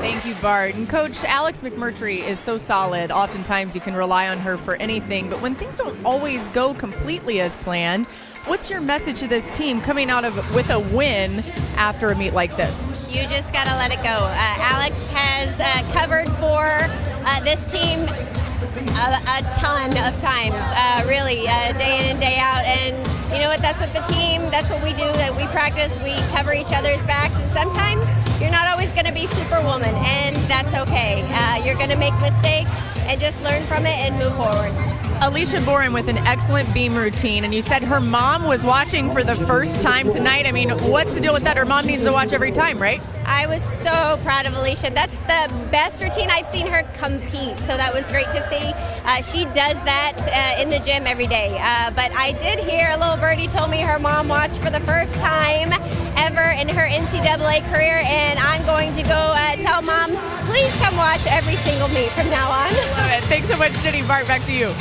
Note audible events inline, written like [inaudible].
Thank you, Bart. And Coach Alex McMurtry is so solid. Oftentimes you can rely on her for anything, but when things don't always go completely as planned, what's your message to this team coming out of with a win after a meet like this? You just got to let it go. Uh, Alex has uh, covered for uh, this team a, a, ton of times, uh, really, uh, day in and day out. And you know what? That's what the team, that's what we do, that we practice. We cover each other's backs. And sometimes you're not always going to be superwoman, and that's okay. Uh, you're going to make mistakes and just learn from it and move forward. Alicia Boren with an excellent beam routine, and you said her mom was watching for the first time tonight. I mean, what's the deal with that? Her mom needs to watch every time, right? I was so proud of Alicia. That's the best routine I've seen her compete, so that was great to see. Uh, she does that uh, in the gym every day. Uh, but I did hear a little birdie told me her mom watched for the first time ever in her NCAA career, and I'm going to go uh, tell mom, please come watch every single meet from now on. Love [laughs] it. Thanks so much, Jenny Bart. Back to you.